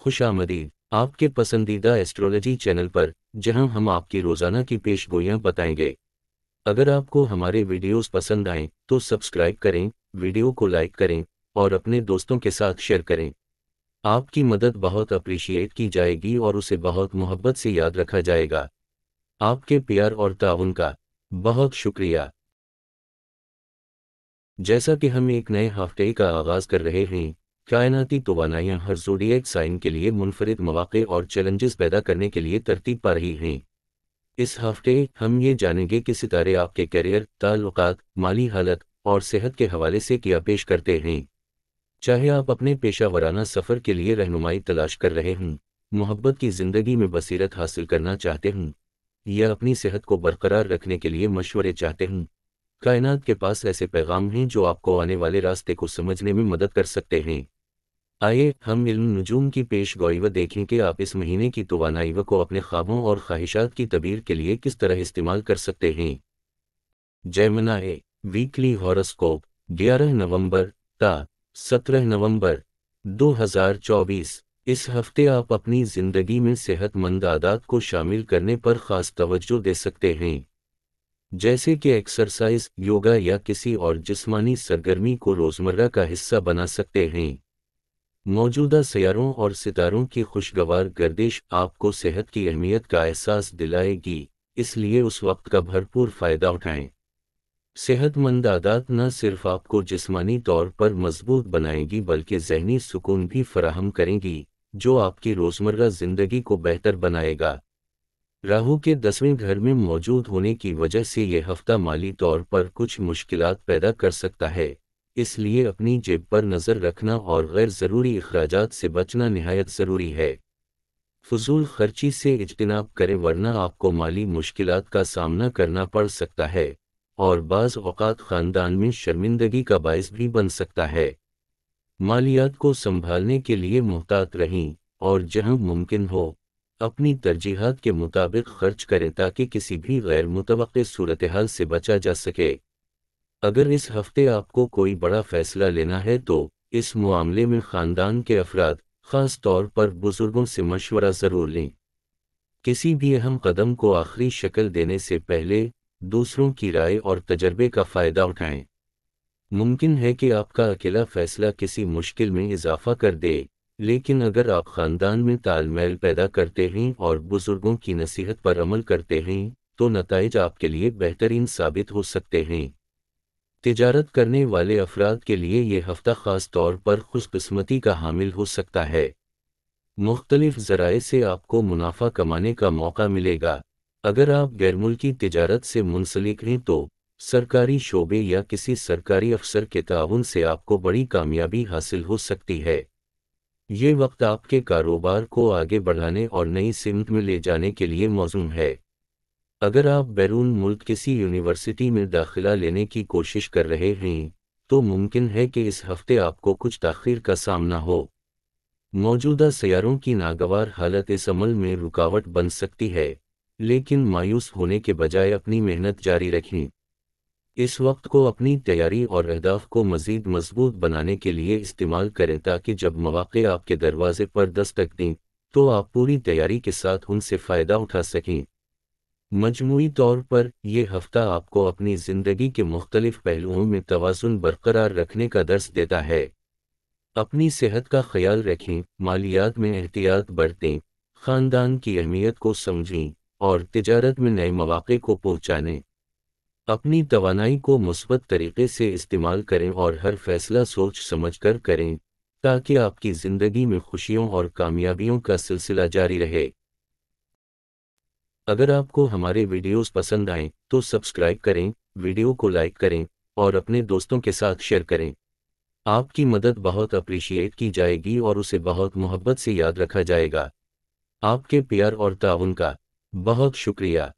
खुश आमदीद आपके पसंदीदा एस्ट्रोलॉजी चैनल पर, जहाँ हम आपकी रोज़ाना की पेशगोइयाँ बताएँगे। अगर आपको हमारे वीडियोस पसंद आए तो सब्सक्राइब करें, वीडियो को लाइक करें, और अपने दोस्तों के साथ शेयर करें। आपकी मदद बहुत अप्रिशिएट की जाएगी और उसे बहुत मोहब्बत से याद रखा जाएगा। आपके प्यार और ताउन का बहुत शुक्रिया। जैसा कि हम एक नए हफ़्ते का आगाज़ कर रहे हैं कायनाती तोानाइयाँ हर जोडियक साइन के लिए मुनफरद मौाक़े और चैलेंजेस पैदा करने के लिए तरतीब पा रही हैं। इस हफ़्ते हम ये जानेंगे कि सितारे आपके करियर, ताल्लुकात, माली हालत और सेहत के हवाले से क्या पेश करते हैं। चाहे आप अपने पेशा वराना सफ़र के लिए रहनुमाई तलाश कर रहे हों, मोहब्बत की ज़िंदगी में बसीरत हासिल करना चाहते हों, या अपनी सेहत को बरकरार रखने के लिए मशवरे चाहते हों, कायनात के पास ऐसे पैगाम हैं जो आपको आने वाले रास्ते को समझने में मदद कर सकते हैं। आइए, हम इल्म नजूम की पेश गोई व देखें कि आप इस महीने की तोानाई को अपने ख्वाबों और ख्वाहिशात की तबीर के लिए किस तरह इस्तेमाल कर सकते हैं। जयमनाए वीकली हॉरोस्कोप 11 नवंबर ता 17 नवंबर 2024 इस हफ़्ते आप अपनी ज़िंदगी में सेहतमंद आदात को शामिल करने पर खास तवज्जो दे सकते हैं। जैसे कि एक्सरसाइज, योगा या किसी और जिस्मानी सरगर्मी को रोज़मर्रा का हिस्सा बना सकते हैं। मौजूदा सयारों और सितारों की खुशगवार गर्दिश आपको सेहत की अहमियत का एहसास दिलाएगी, इसलिए उस वक्त का भरपूर फ़ायदा उठाएँ। सेहतमंद आदात न सिर्फ़ आपको जिस्मानी तौर पर मज़बूत बनाएगी, बल्कि जहनी सुकून भी फराहम करेंगी, जो आपकी रोज़मर्रा ज़िंदगी को बेहतर बनाएगा। राहु के दसवें घर में मौजूद होने की वजह से यह हफ़्ता माली तौर पर कुछ मुश्किलात पैदा कर सकता है। इसलिए अपनी जेब पर नज़र रखना और गैर ज़रूरी अखराज से बचना नहायत ज़रूरी है। फजूल खर्ची से इजतनाब करें वरना आपको माली मुश्किल का सामना करना पड़ सकता है और बाज़ अवकात ख़ानदान में शर्मिंदगी का बायस भी बन सकता है। मालियात को संभालने के लिए मोहतात रहें और जहाँ मुमकिन हो, अपनी तरजीहत के मुताबिक खर्च करें ताकि किसी भी गैर मुतव सूरत हाल से बचा जा सके। अगर इस हफ़्ते आपको कोई बड़ा फैसला लेना है तो इस मामले में ख़ानदान के अफराद, ख़ास तौर पर बुज़ुर्गों से मशवरा ज़रूर लें। किसी भी अहम कदम को आखिरी शक्ल देने से पहले दूसरों की राय और तजर्बे का फ़ायदा उठाएँ। मुमकिन है कि आपका अकेला फैसला किसी मुश्किल में इजाफा कर दे, लेकिन अगर आप ख़ानदान में तालमेल पैदा करते हैं और बुज़ुर्गों की नसीहत पर अमल करते हैं तो नतज आपके लिए बेहतरीन साबित हो सकते हैं। तिजारत करने वाले अफराद के लिए यह हफ़्ता ख़ास तौर पर खुशकस्मती का हामिल हो सकता है। मुख्तलिफ़ ज़राए से आपको मुनाफा कमाने का मौका मिलेगा। अगर आप गैर गैरमुल्की तिजारत से मुंसलिक हैं तो सरकारी शोबे या किसी सरकारी अफसर के ताउन से आपको बड़ी कामयाबी हासिल हो सकती है। ये वक्त आपके कारोबार को आगे बढ़ाने और नई सिमत में ले जाने के लिए मौजूद है। अगर आप बैरून मुल्क किसी यूनिवर्सिटी में दाखिला लेने की कोशिश कर रहे हैं तो मुमकिन है कि इस हफ़्ते आपको कुछ तखीर का सामना हो। मौजूदा सयारों की नागवार हालत इस अमल में रुकावट बन सकती है, लेकिन मायूस होने के बजाय अपनी मेहनत जारी रखें। इस वक्त को अपनी तैयारी और अहदाफ को मज़ीद मज़बूत बनाने के लिए इस्तेमाल करें ताकि जब मौक़े आपके दरवाजे पर दस्तक दें तो आप पूरी तैयारी के साथ उनसे फ़ायदा उठा सकें। मजमू तौर पर यह हफ़्ता आपको अपनी ज़िंदगी के मुख्तलिफ़ पहलुओं में तोज़ुन बरकरार रखने का दर्स देता है। अपनी सेहत का ख्याल रखें, मालियात में एहतियात बरतें, ख़ानदान की अहमियत को समझें, और तजारत में नए मौाक़े को पहुँचाने। अपनी तोानाई को मुस्बत तरीके से इस्तेमाल करें और हर फैसला सोच समझ कर करें, ताकि आपकी ज़िंदगी में खुशियों और कामयाबियों का सिलसिला जारी रहे। अगर आपको हमारे वीडियोस पसंद आए तो सब्सक्राइब करें, वीडियो को लाइक करें, और अपने दोस्तों के साथ शेयर करें। आपकी मदद बहुत अप्रिशिएट की जाएगी और उसे बहुत मोहब्बत से याद रखा जाएगा। आपके प्यार और ताउन का बहुत शुक्रिया।